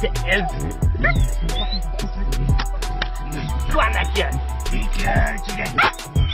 to every one again. Be you?